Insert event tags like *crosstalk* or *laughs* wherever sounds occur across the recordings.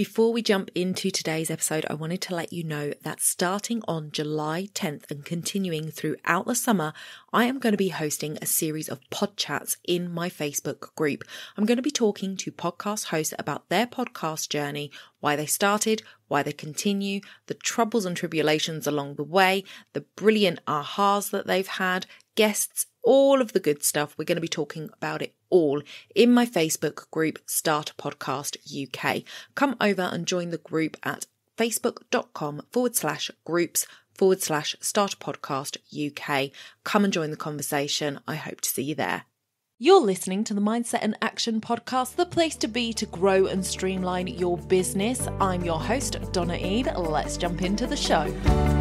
Before we jump into today's episode, I wanted to let you know that starting on July 10th and continuing throughout the summer, I am going to be hosting a series of pod chats in my Facebook group. I'm going to be talking to podcast hosts about their podcast journey, why they started, why they continue, the troubles and tribulations along the way, the brilliant ahas that they've had, guests, all of the good stuff. We're going to be talking about it all in my Facebook group, Start Podcast UK. Come over and join the group at facebook.com forward slash groups forward slash Start Podcast UK. Come and join the conversation. I hope to see you there. You're listening to the Mindset and Action Podcast, the place to be to grow and streamline your business. I'm your host, Donna Eade. Let's jump into the show.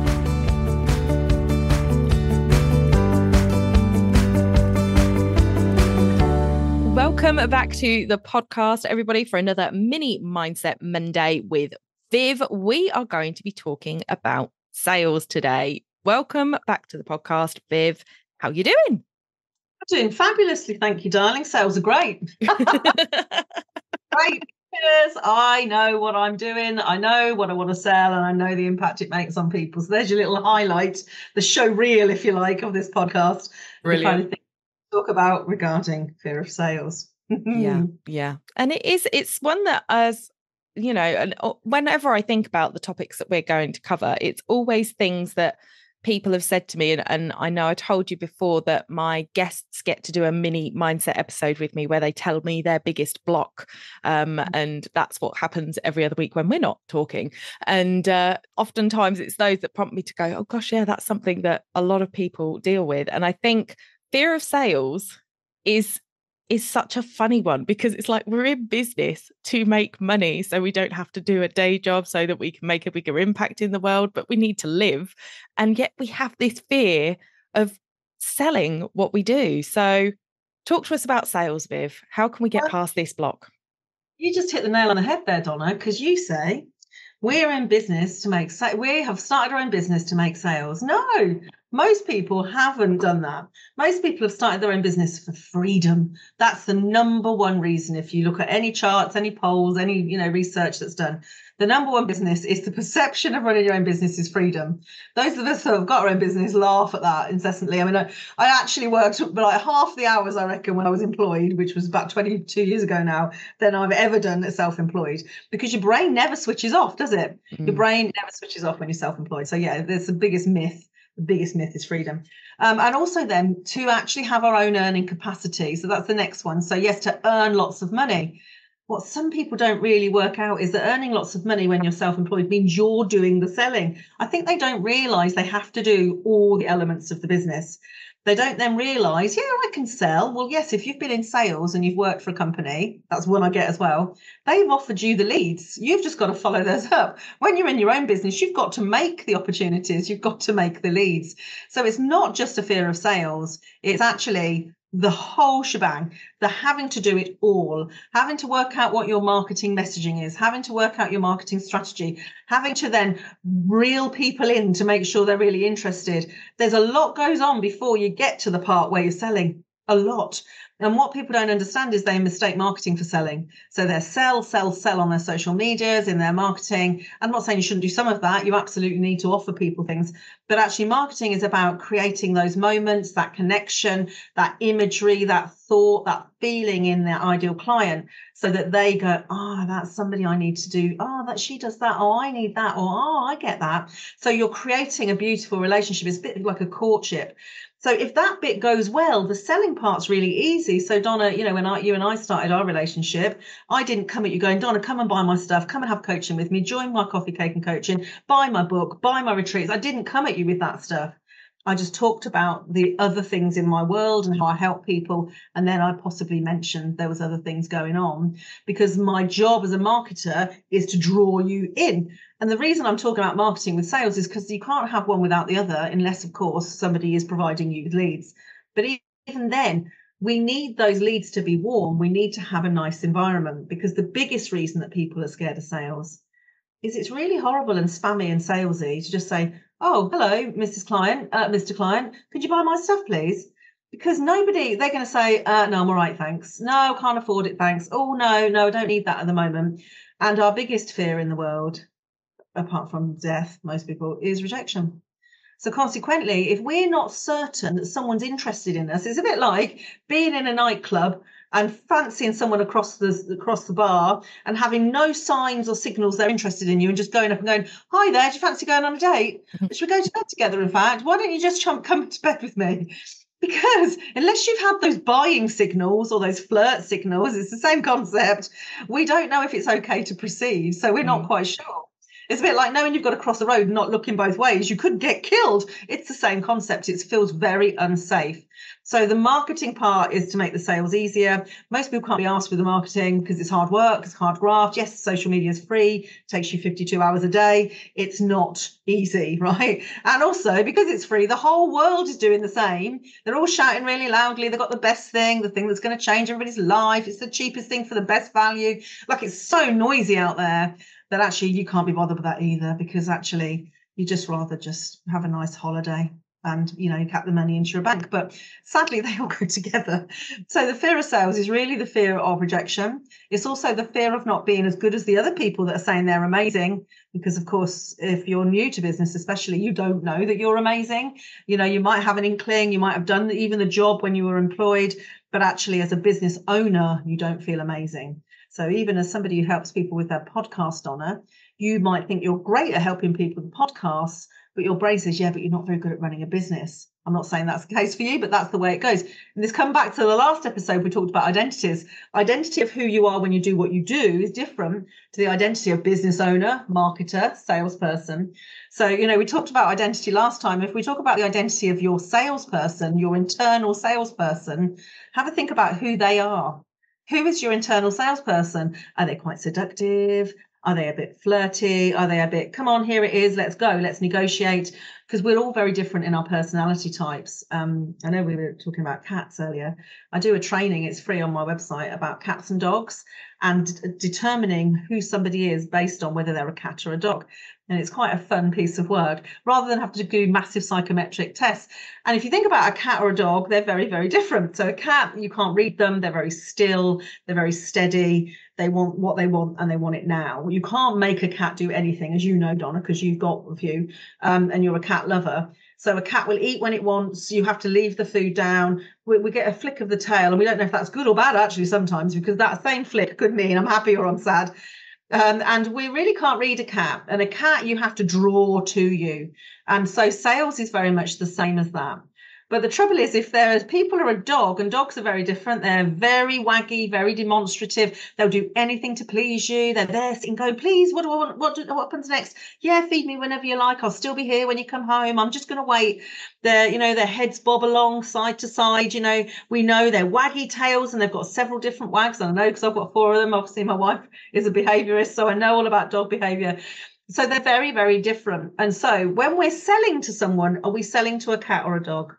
Welcome back to the podcast, everybody, for another mini Mindset Monday with Viv. We are going to be talking about sales today. Welcome back to the podcast, Viv. How are you doing? I'm doing fabulously, thank you, darling. Sales are great. *laughs* great because I know what I'm doing. I know what I want to sell, and I know the impact it makes on people. So there's your little highlight, the show reel, if you like, of this podcast. Brilliant. Talk about regarding fear of sales. Yeah *laughs* yeah. And it is it's one that as you know and whenever i think about the topics that we're going to cover it's always things that people have said to me and, and i know i told you before that my guests get to do a mini mindset episode with me where they tell me their biggest block um, mm. and that's what happens every other week when we're not talking. And uh, oftentimes it's those that prompt me to go oh gosh yeah that's something that a lot of people deal with. And i think fear of sales is is such a funny one because it's like we're in business to make money so we don't have to do a day job so that we can make a bigger impact in the world but we need to live. And yet we have this fear of selling what we do. So talk to us about sales viv. How can we get well, past this block? You just hit the nail on the head there donna because you say we're in business to make sa- we have started our own business to make sales no most people haven't done that. Most people have started their own business for freedom. That's the number one reason. If you look at any charts, any polls, any you know research that's done, the number one business is the perception of running your own business is freedom. Those of us who have got our own business laugh at that incessantly. I mean, I, I actually worked like half the hours I reckon when I was employed, which was about 22 years ago now, than I've ever done as self-employed because your brain never switches off, does it? Mm. Your brain never switches off when you're self-employed. So yeah, there's the biggest myth the biggest myth is freedom. Um, and also then to actually have our own earning capacity. So that's the next one. So yes, to earn lots of money. What some people don't really work out is that earning lots of money when you're self-employed means you're doing the selling. I think they don't realize they have to do all the elements of the business. They don't then realize, yeah, I can sell. Well, yes, if you've been in sales and you've worked for a company, that's one I get as well. They've offered you the leads. You've just got to follow those up. When you're in your own business, you've got to make the opportunities, you've got to make the leads. So it's not just a fear of sales, it's actually the whole shebang, the having to do it all, having to work out what your marketing messaging is, having to work out your marketing strategy, having to then reel people in to make sure they're really interested. There's a lot goes on before you get to the part where you're selling a lot. And what people don't understand is they mistake marketing for selling. So they sell, sell, sell on their social medias, in their marketing. I'm not saying you shouldn't do some of that. You absolutely need to offer people things. But actually, marketing is about creating those moments, that connection, that imagery, that thought, that feeling in their ideal client so that they go, oh, that's somebody I need to do. Oh, that she does that. Oh, I need that. Or, oh, I get that. So you're creating a beautiful relationship. It's a bit like a courtship. So if that bit goes well, the selling part's really easy. So Donna, you know, when I, you and I started our relationship, I didn't come at you going, Donna, come and buy my stuff, come and have coaching with me, join my coffee, cake and coaching, buy my book, buy my retreats. I didn't come at you with that stuff. I just talked about the other things in my world and how I help people. And then I possibly mentioned there was other things going on because my job as a marketer is to draw you in. And the reason I'm talking about marketing with sales is because you can't have one without the other, unless, of course, somebody is providing you with leads. But even then, we need those leads to be warm. We need to have a nice environment because the biggest reason that people are scared of sales is it's really horrible and spammy and salesy to just say, "Oh, hello, Mrs. Client, uh, Mr. Client, could you buy my stuff, please?" Because nobody, they're going to say, uh, "No, I'm all right, thanks." No, can't afford it, thanks. Oh no, no, I don't need that at the moment. And our biggest fear in the world, apart from death, most people, is rejection. So consequently, if we're not certain that someone's interested in us, it's a bit like being in a nightclub and fancying someone across the across the bar and having no signs or signals they're interested in you and just going up and going, "Hi there, do you fancy going on a date? *laughs* Should we go to bed together? In fact, why don't you just come to bed with me?" Because unless you've had those buying signals or those flirt signals, it's the same concept. We don't know if it's okay to proceed, so we're not mm. quite sure. It's a bit like knowing you've got to cross the road and not looking both ways. You could get killed. It's the same concept. It feels very unsafe. So the marketing part is to make the sales easier. Most people can't be asked with the marketing because it's hard work, it's hard graft. Yes, social media is free, takes you 52 hours a day. It's not easy, *laughs* right? And also because it's free, the whole world is doing the same. They're all shouting really loudly. They've got the best thing, the thing that's going to change everybody's life. It's the cheapest thing for the best value. Like it's so noisy out there that actually you can't be bothered with that either because actually you just rather just have a nice holiday and you know you cap the money into your bank but sadly *laughs* they all go together. So the fear of sales is really the fear of rejection. It's also the fear of not being as good as the other people that are saying they're amazing because of course if you're new to business especially you don't know that you're amazing. You know you might have an inkling you might have done even the job when you were employed but actually as a business owner you don't feel amazing. So even as somebody who helps people with their podcast Donna, you might think you're great at helping people with podcasts, but your brain says, yeah, but you're not very good at running a business. I'm not saying that's the case for you, but that's the way it goes. And this come back to the last episode we talked about identities. Identity of who you are when you do what you do is different to the identity of business owner, marketer, salesperson. So, you know, we talked about identity last time. If we talk about the identity of your salesperson, your internal salesperson, have a think about who they are who is your internal salesperson? Are they quite seductive? Are they a bit flirty? Are they a bit, come on, here it is, let's go, let's negotiate? Because we're all very different in our personality types. Um, I know we were talking about cats earlier. I do a training, it's free on my website about cats and dogs and determining who somebody is based on whether they're a cat or a dog. And it's quite a fun piece of work rather than have to do massive psychometric tests. And if you think about a cat or a dog, they're very, very different. So a cat, you can't read them. They're very still. They're very steady. They want what they want and they want it now. You can't make a cat do anything, as you know, Donna, because you've got a few um, and you're a cat lover. So a cat will eat when it wants. You have to leave the food down. We, we, get a flick of the tail, and we don't know if that's good or bad actually sometimes because that same flick could mean I'm happy or I'm sad. Um, and we really can't read a cat. And a cat you have to draw to you. And so sales is very much the same as that. But the trouble is, if there are people are a dog, and dogs are very different, they're very waggy, very demonstrative. They'll do anything to please you. They're there sitting, going, "Please, what do I want? What, do, what happens next? Yeah, feed me whenever you like. I'll still be here when you come home. I'm just going to wait." Their, you know, their heads bob along side to side. You know, we know they're waggy tails, and they've got several different wags. I know because I've got four of them. Obviously, my wife is a behaviourist, so I know all about dog behaviour. So they're very, very different. And so when we're selling to someone, are we selling to a cat or a dog?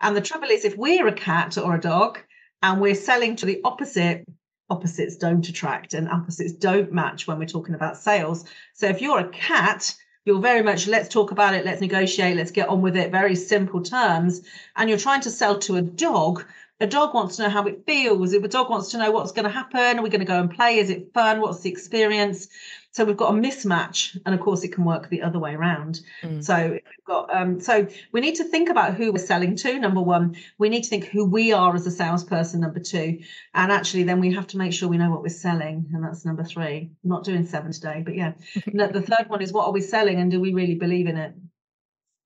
And the trouble is, if we're a cat or a dog and we're selling to the opposite, opposites don't attract and opposites don't match when we're talking about sales. So if you're a cat, you're very much let's talk about it, let's negotiate, let's get on with it, very simple terms. And you're trying to sell to a dog. A dog wants to know how it feels. If a dog wants to know what's going to happen, are we going to go and play? Is it fun? What's the experience? So we've got a mismatch, and of course it can work the other way around. Mm. So we've got um, so we need to think about who we're selling to. Number one, we need to think who we are as a salesperson. Number two, and actually then we have to make sure we know what we're selling, and that's number three. I'm not doing seven today, but yeah. *laughs* the third one is what are we selling, and do we really believe in it?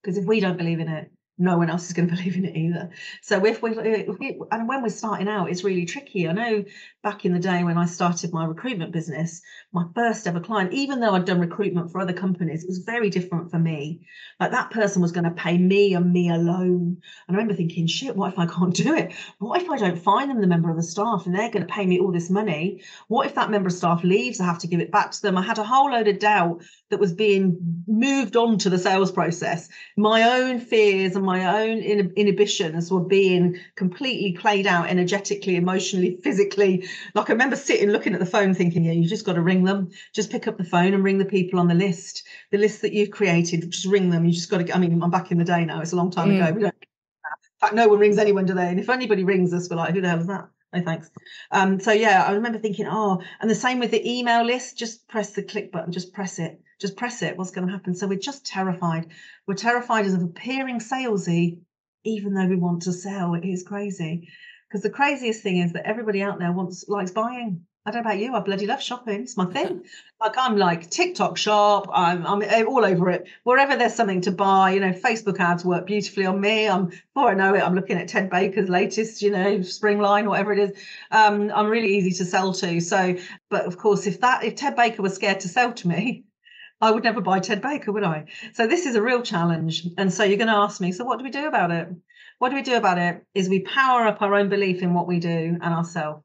Because if we don't believe in it, no one else is going *laughs* to believe in it either. So if we, if we, and when we're starting out, it's really tricky. I know back in the day when I started my recruitment business, my first ever client, even though I'd done recruitment for other companies, it was very different for me. Like that person was going to pay me and me alone. And I remember thinking, shit, what if I can't do it? What if I don't find them the member of the staff and they're going to pay me all this money? What if that member of staff leaves? I have to give it back to them. I had a whole load of doubt that was being moved on to the sales process. My own fears and my own inhibitions were being completely played out energetically, emotionally, physically. Like I remember sitting looking at the phone thinking, yeah, you just got to ring them. Just pick up the phone and ring the people on the list, the list that you've created. Just ring them. You just got to. I mean, I'm back in the day now. It's a long time mm. ago. We don't. In fact, no one rings anyone today. And if anybody rings us, we're like, who the hell is that? No thanks. Um, so yeah, I remember thinking, oh, and the same with the email list. Just press the click button. Just press it. Just press it. What's going to happen? So we're just terrified. We're terrified of appearing salesy, even though we want to sell. It is crazy. Because the craziest thing is that everybody out there wants likes buying. I don't know about you. I bloody love shopping. It's my thing. like I'm like TikTok shop. I'm I'm all over it. Wherever there's something to buy, you know, Facebook ads work beautifully on me. I'm before I know it, I'm looking at Ted Baker's latest, you know, spring line, whatever it is. Um, I'm really easy to sell to. So, but of course, if that if Ted Baker was scared to sell to me, *laughs* I would never buy Ted Baker, would I? So this is a real challenge. And so you're going to ask me, so what do we do about it? What do we do about it? Is we power up our own belief in what we do and ourselves.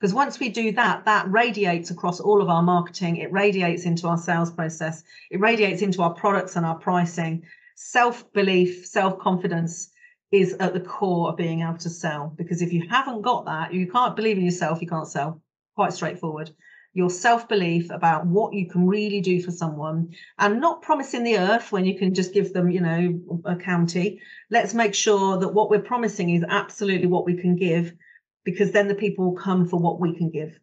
Because once we do that, that radiates across all of our marketing. It radiates into our sales process. It radiates into our products and our pricing. Self belief, self confidence is at the core of being able to sell. Because if you haven't got that, you can't believe in yourself, you can't sell. Quite straightforward. Your self belief about what you can really do for someone and not promising the earth when you can just give them, you know, a county. Let's make sure that what we're promising is absolutely what we can give because then the people will come for what we can give.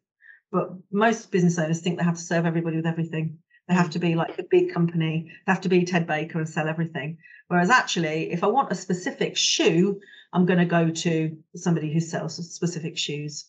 But most business owners think they have to serve everybody with everything. They have mm. to be like a big company. They have to be Ted Baker and sell everything. Whereas actually, if I want a specific shoe, I'm going to go to somebody who sells specific shoes.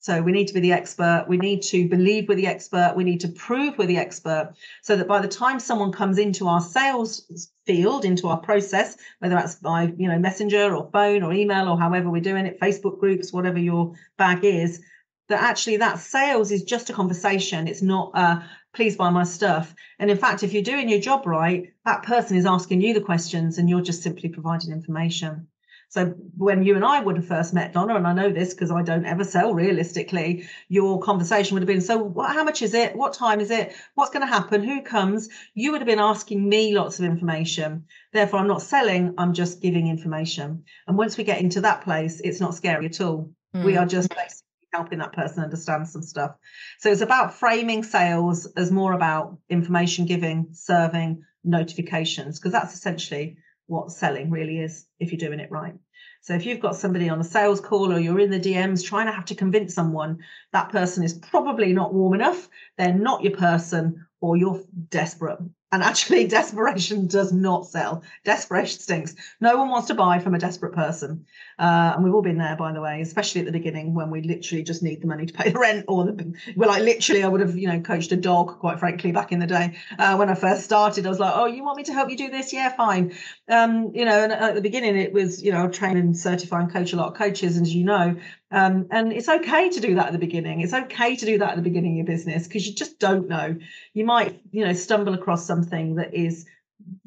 So we need to be the expert. We need to believe we're the expert. We need to prove we're the expert so that by the time someone comes into our sales field, into our process, whether that's by, you know, messenger or phone or email or however we're doing it, Facebook groups, whatever your bag is, that actually that sales is just a conversation. It's not uh, please buy my stuff. And in fact, if you're doing your job right, that person is asking you the questions and you're just simply providing information. So when you and I would have first met Donna, and I know this because I don't ever sell realistically, your conversation would have been, so what, how much is it? What time is it? What's going to happen? Who comes? You would have been asking me lots of information. Therefore, I'm not selling, I'm just giving information. And once we get into that place, it's not scary at all. Mm. We are just basically helping that person understand some stuff. So it's about framing sales as more about information giving, serving, notifications, because that's essentially what selling really is if you're doing it right. So if you've got somebody on a sales call or you're in the DMs trying to have to convince someone that person is probably not warm enough, they're not your person or you're desperate. And actually, *laughs* desperation does not sell. Desperation stinks. No one wants to buy from a desperate person. Uh, and we've all been there, by the way, especially at the beginning when we literally just need the money to pay the rent or the, well, like literally, I would have, you know, coached a dog, quite frankly, back in the day. Uh, when I first started, I was like, oh, you want me to help you do this? Yeah, fine. Um, you know, and at the beginning, it was, you know, train and certify and coach a lot of coaches, as you know. Um, and it's okay to do that at the beginning. It's okay to do that at the beginning of your business because you just don't know. You might, you know, stumble across something that is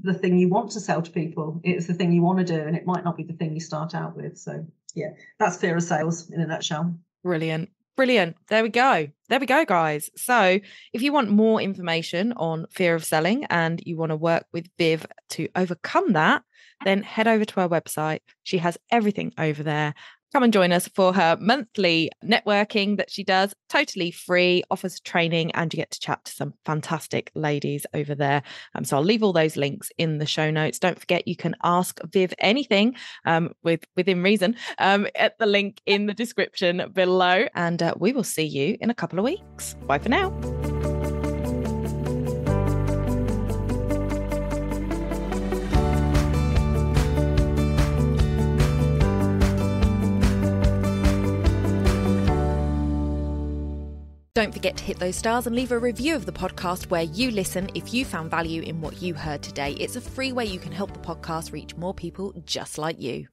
the thing you want to sell to people. It's the thing you want to do, and it might not be the thing you start out with. So, yeah, that's fear of sales in a nutshell. Brilliant. Brilliant. There we go. There we go, guys. So, if you want more information on fear of selling and you want to work with Viv to overcome that, then head over to our website. She has everything over there come and join us for her monthly networking that she does totally free offers training and you get to chat to some fantastic ladies over there. Um, so i'll leave all those links in the show notes. Don't forget you can ask viv anything um, with within reason um, at the link in the description below. And uh, we will see you in a couple of weeks. Bye for now Don't forget to hit those stars and leave a review of the podcast where you listen if you found value in what you heard today. It's a free way you can help the podcast reach more people just like you.